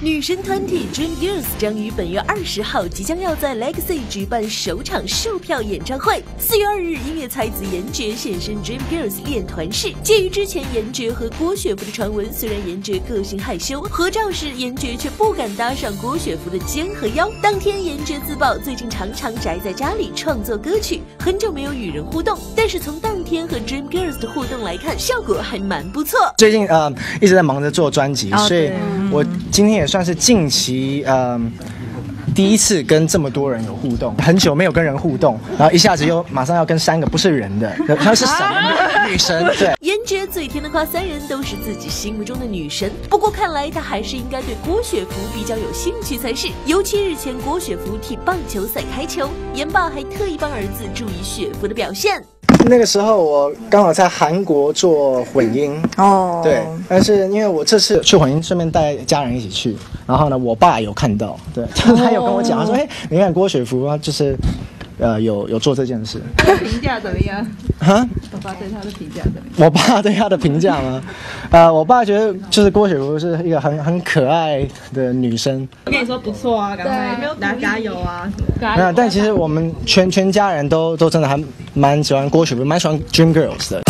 女神团体 Dream Girls 将于本月二十号即将要在 Legacy 举办首场售票演唱会。四月二日，音乐才子颜爵现身 Dream Girls 练团式。鉴于之前颜爵和郭雪芙的传闻，虽然颜爵个性害羞，合照时颜爵却不敢搭上郭雪芙的肩和腰。当天，颜爵自曝最近常常宅在家里创作歌曲，很久没有与人互动。但是从当天和 Dream Girls 的互动来看，效果还蛮不错。最近呃一直在忙着做专辑，所以我今天也算是近期嗯。第一次跟这么多人有互动，很久没有跟人互动，然后一下子又马上要跟三个不是人的，他是神女神，对，颜值嘴甜的夸三人都是自己心目中的女神，不过看来他还是应该对郭雪芙比较有兴趣才是。尤其日前郭雪芙替棒球赛开球，严爸还特意帮儿子注意雪芙的表现。那个时候我刚好在韩国做混音，哦，对，但是因为我这次去混音，顺便带家人一起去，然后呢，我爸有看到，对，就 他有跟我讲，他说，哎，你看郭雪芙啊，就是，呃，有有做这件事，评价怎么样？哈，爸爸对他的评价怎么样？我爸对他的评价吗？呃，我爸觉得就是郭雪茹是一个很很可爱的女生，我跟你说不错啊，赶快大家加油啊！那但其实我们全全家人都都真的还蛮喜欢郭雪茹，蛮喜欢 Dream Girls 的。